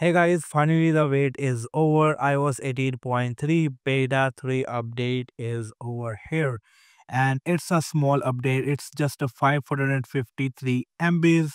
Hey guys, finally the wait is over. iOS 18.3 beta 3 update is over here. And it's a small update. It's just a 553 MBs.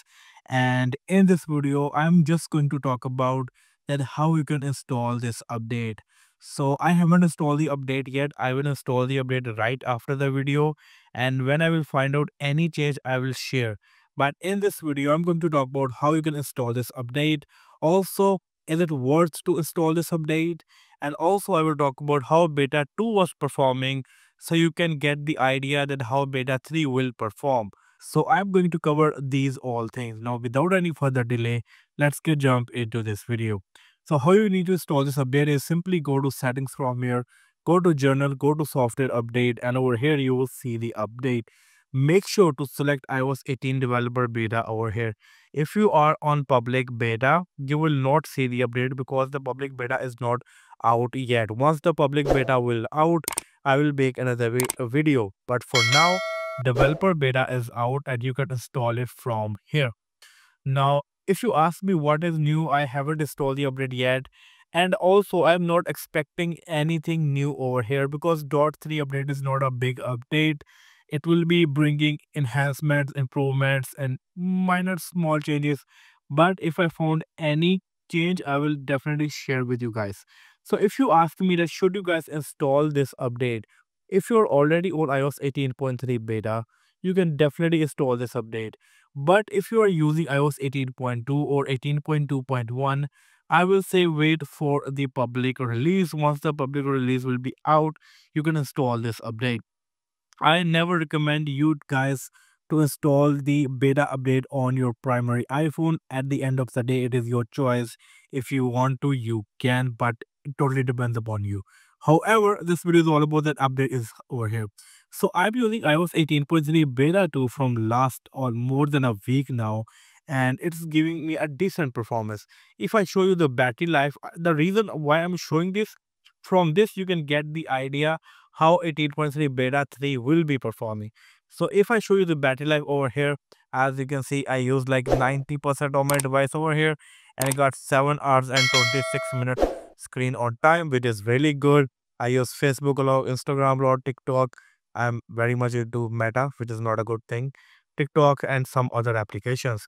And in this video, I'm just going to talk about that how you can install this update. So I haven't installed the update yet. I will install the update right after the video. And when I will find out any change, I will share. But in this video, I'm going to talk about how you can install this update. Also, is it worth to install this update? And also, I will talk about how beta 2 was performing so you can get the idea that how beta 3 will perform. So I'm going to cover these all things. Now, without any further delay, let's get jump into this video. So how you need to install this update is simply go to settings from here, go to general, go to software update and over here you will see the update make sure to select iOS 18 developer beta over here. If you are on public beta, you will not see the update because the public beta is not out yet. Once the public beta will out, I will make another video. But for now, developer beta is out and you can install it from here. Now, if you ask me what is new, I haven't installed the update yet. And also, I'm not expecting anything new over here because dot 3 update is not a big update it will be bringing enhancements improvements and minor small changes but if i found any change i will definitely share with you guys so if you ask me that should you guys install this update if you're already on ios 18.3 beta you can definitely install this update but if you are using ios 18.2 or 18.2.1 I will say wait for the public release. Once the public release will be out, you can install this update. I never recommend you guys to install the beta update on your primary iPhone. At the end of the day, it is your choice. If you want to, you can, but it totally depends upon you. However, this video is all about that update is over here. So I'm using iOS 18.3 beta 2 from last or more than a week now and it's giving me a decent performance. If I show you the battery life, uh, the reason why I'm showing this, from this you can get the idea how 18.3 beta 3 will be performing. So if I show you the battery life over here, as you can see, I used like 90% of my device over here and I got 7 hours and 26 minutes screen on time, which is really good. I use Facebook a lot, Instagram a lot, TikTok. I'm very much into Meta, which is not a good thing. TikTok and some other applications.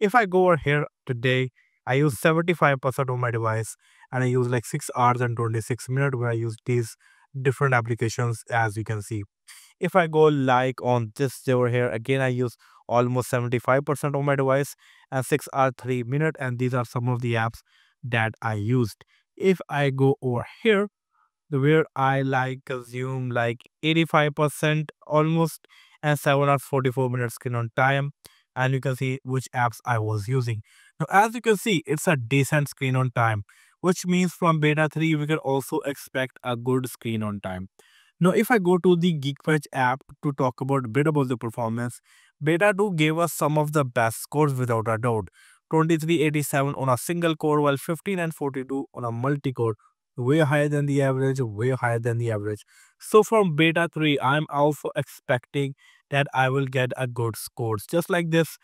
If I go over here today, I use 75% of my device and I use like 6 hours and 26 minutes where I use these different applications as you can see. If i go like on this over here again i use almost 75% of my device and 6 hour 3 minute and these are some of the apps that i used. If i go over here the where i like consume like 85% almost and 7 hours 44 minutes screen on time and you can see which apps i was using. Now as you can see it's a decent screen on time which means from beta 3 we can also expect a good screen on time. Now if I go to the Geekbench app to talk about a bit about the performance, beta 2 gave us some of the best scores without a doubt. 2387 on a single core while 15 and 42 on a multi-core way higher than the average way higher than the average so from beta 3 i'm also expecting that i will get a good scores just like this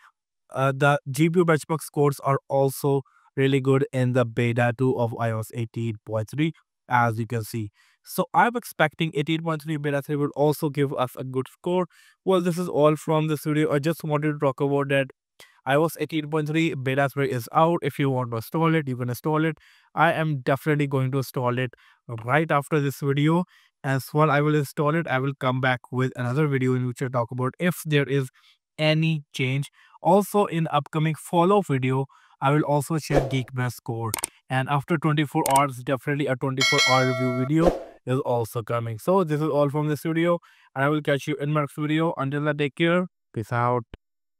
uh, the gpu benchmark scores are also really good in the beta 2 of iOS 18.3 as you can see. So I'm expecting 18.3 beta 3 will also give us a good score. Well, this is all from this video. I just wanted to talk about that iOS 18.3 beta 3 is out. If you want to install it, you can install it. I am definitely going to install it right after this video. As well, I will install it. I will come back with another video in which I talk about if there is any change. Also, in upcoming follow video, I will also share Geekbench score. And after 24 hours, definitely a 24 hour review video is also coming. So this is all from this video. And I will catch you in my next video. Until then, take care. Peace out.